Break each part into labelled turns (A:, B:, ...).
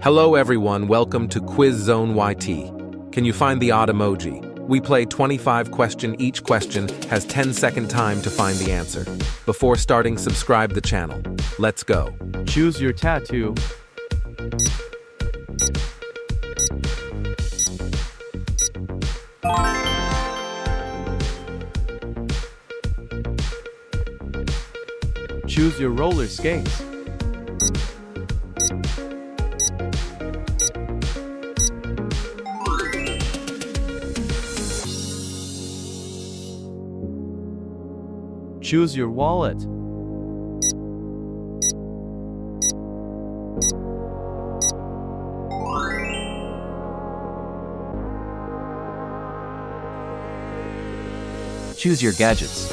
A: Hello everyone, welcome to Quiz Zone YT. Can you find the odd emoji? We play 25 question, each question has 10 second time to find the answer. Before starting, subscribe the channel. Let's go.
B: Choose your tattoo. Choose your roller skates. Choose your wallet.
C: Choose your gadgets.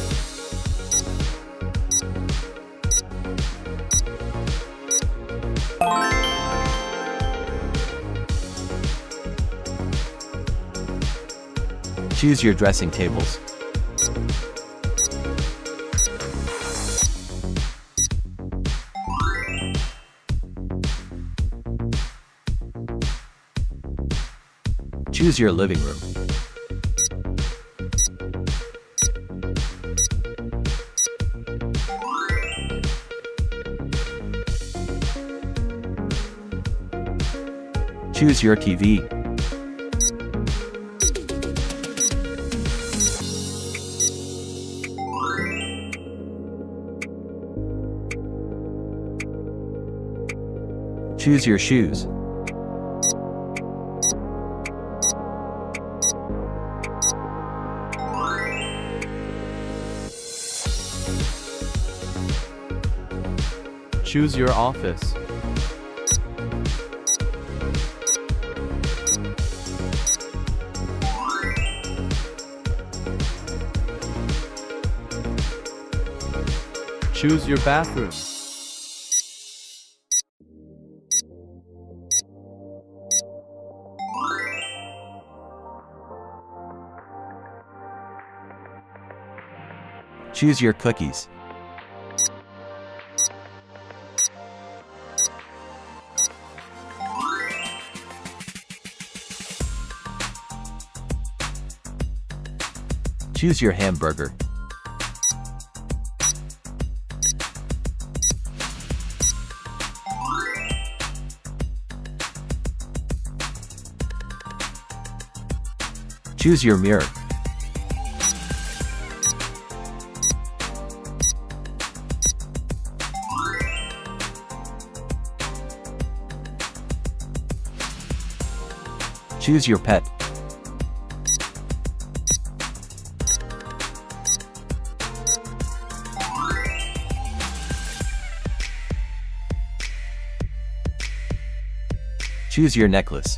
C: Choose your dressing tables. Choose your living room. Choose your TV. Choose your shoes.
B: Choose your office. Choose your bathroom.
C: Choose your cookies. Choose your hamburger. Choose your mirror. Choose your pet. Choose your necklace.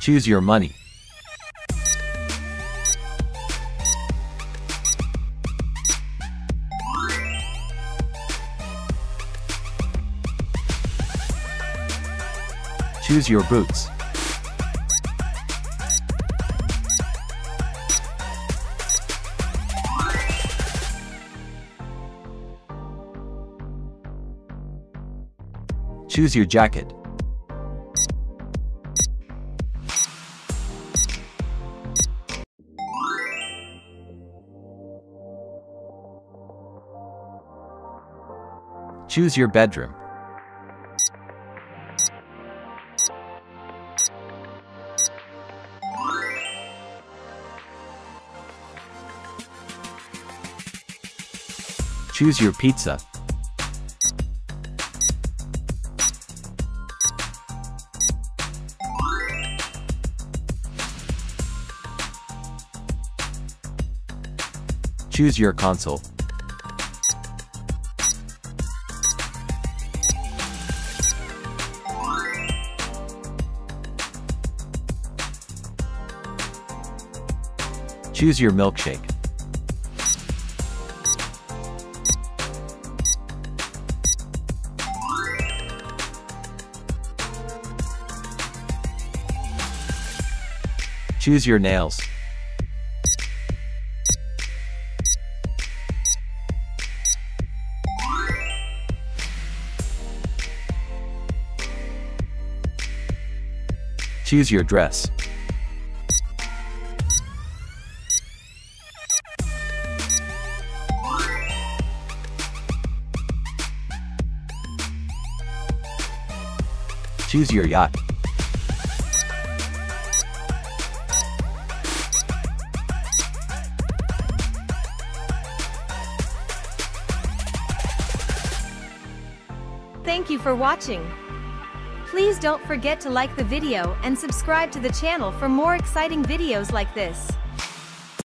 C: Choose your money. Choose your boots. Choose your jacket. Choose your bedroom. Choose your pizza. Choose your console. Choose your milkshake. Choose your nails. Choose your dress. Choose your yacht.
D: Thank you for watching. Please don't forget to like the video and subscribe to the channel for more exciting videos like this.